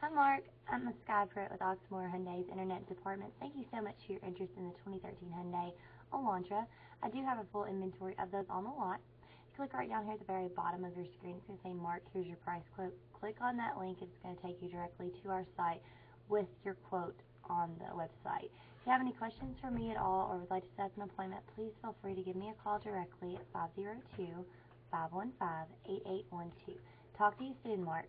Hi, Mark. I'm Skye Prewitt with Oxmoor Hyundai's Internet Department. Thank you so much for your interest in the 2013 Hyundai Elantra. I do have a full inventory of those on the lot. Click right down here at the very bottom of your screen. It's going to say Mark, here's your price quote. Click on that link. It's going to take you directly to our site with your quote on the website. If you have any questions for me at all or would like to set up an appointment, please feel free to give me a call directly at 502 515 8812. Talk to you soon, Mark.